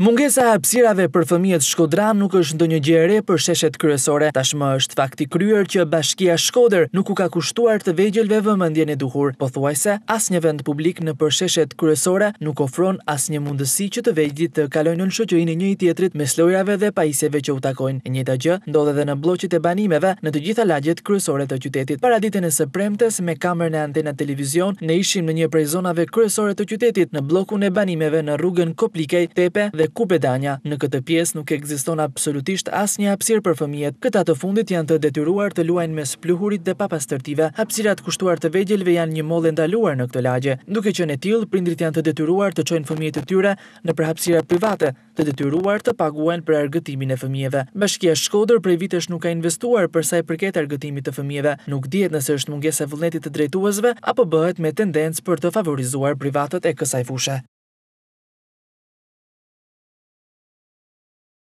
Mungesa e hapësirave për fëmijët shkodranë nuk është ndonjë gjë e re për sheshet kryesore. Tashmë është fakt i kryer që Bashkia Shkodër nuk u ka kushtuar të vegjëlve vëmendjen e duhur. Pothuajse asnjë vend publik nëpër sheshet kryesore nuk ofron asnjë mundësi që të vegjlit të kalojnë nën shoqërinë e njëri-tjetrit mes lojërave dhe pajisjeve që u takojnë. E njëjta gjë ndodh edhe në blloqet e banimeve në të gjitha lagjet kryesore të qytetit. Paraditen e së premtes me kamerën e Antena Televi zion, ne ishim në një prej zonave kryesore të qytetit, në bllokun e banimeve në rrugën Koplikej, Tepe dhe Kupe Danja. Në këtë pjesë nuk ekziston absolutisht asnjë hapësirë për fëmijët. Këta të fundit janë të detyruar të luajnë mes pluhurit dhe papastërtive. Hapësirat kushtuar të vegjëlve janë një mollë e ndaluar në këtë lagje. Duke qenë e tillë, prindërit janë të detyruar të çojnë fëmijët e tyre nëpër hapësira private, të detyruar të paguajnë për argëtimin e fëmijëve. Bashkia Shkodër prej vitesh nuk ka investuar për sa i përket argëtimit të fëmijëve. Nuk dihet nëse është mungesa e vullnetit të drejtuesve apo bëhet me tendencë për të favorizuar privatët e kësaj fushe.